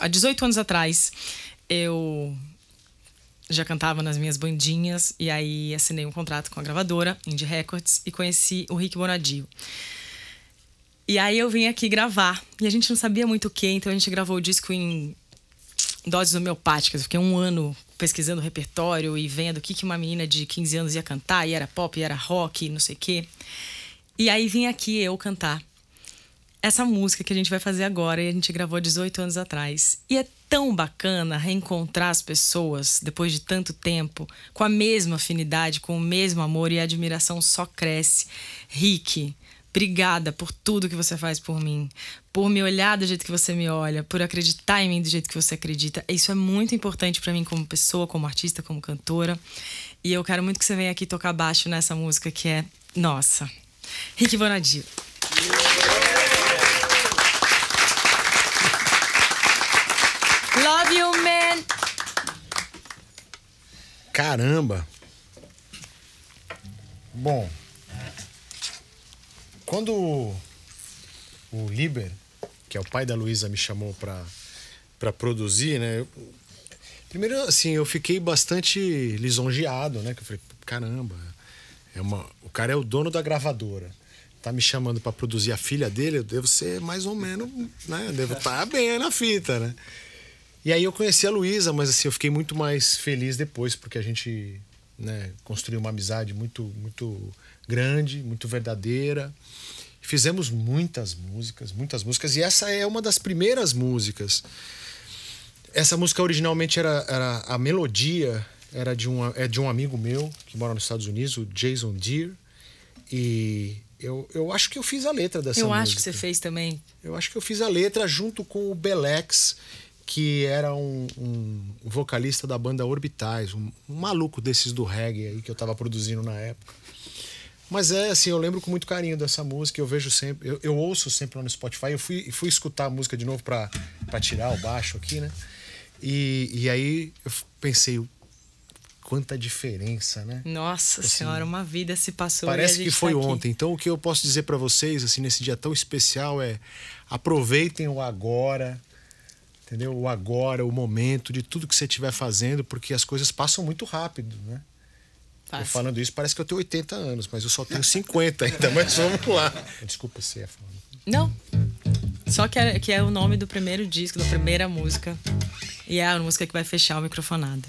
há 18 anos atrás, eu já cantava nas minhas bandinhas e aí assinei um contrato com a gravadora Indie Records e conheci o Rick Bonadio. E aí eu vim aqui gravar e a gente não sabia muito o que, então a gente gravou o disco em doses homeopáticas. Eu fiquei um ano pesquisando o repertório e vendo o que, uma menina de 15 anos ia cantar, e era pop, e era rock, e não sei o quê. E aí vim aqui eu cantar essa música que a gente vai fazer agora e a gente gravou 18 anos atrás. E é tão bacana reencontrar as pessoas depois de tanto tempo, com a mesma afinidade, com o mesmo amor e a admiração só cresce. Rick, obrigada por tudo que você faz por mim, por me olhar do jeito que você me olha, por acreditar em mim do jeito que você acredita. Isso é muito importante para mim como pessoa, como artista, como cantora. E eu quero muito que você venha aqui tocar baixo nessa música que é nossa. Rick Bonadio. Love Caramba. Bom, quando o Liber, que é o pai da Luísa, me chamou pra, pra produzir, né? primeiro, assim, eu fiquei bastante lisonjeado, né? Que eu falei, caramba, é uma, o cara é o dono da gravadora. Tá me chamando pra produzir a filha dele, eu devo ser mais ou menos, né? Eu devo estar bem aí na fita, né? E aí eu conheci a Luísa, mas assim, eu fiquei muito mais feliz depois, porque a gente né, construiu uma amizade muito, muito grande, muito verdadeira. Fizemos muitas músicas, muitas músicas, e essa é uma das primeiras músicas. Essa música originalmente era, era a melodia era de um, é de um amigo meu que mora nos Estados Unidos, o Jason Deere. E eu, eu acho que eu fiz a letra dessa Eu música. acho que você fez também. Eu acho que eu fiz a letra junto com o Belex, que era um, um vocalista da banda Orbitais, um, um maluco desses do reggae aí que eu tava produzindo na época. Mas é assim, eu lembro com muito carinho dessa música, eu vejo sempre, eu, eu ouço sempre lá no Spotify, eu fui, fui escutar a música de novo pra tirar o baixo aqui, né? E, e aí eu pensei, quanta diferença, né? Nossa senhora, uma vida se passou. Parece que foi tá ontem. Então, o que eu posso dizer pra vocês, assim, nesse dia tão especial é aproveitem o agora, entendeu? O agora, o momento de tudo que você estiver fazendo, porque as coisas passam muito rápido, né? Eu falando isso, parece que eu tenho 80 anos, mas eu só tenho 50 ainda, mas vamos lá. Desculpa se é falando. Não. Só que é, que é o nome do primeiro disco, da primeira música. E é a música que vai fechar o microfonado.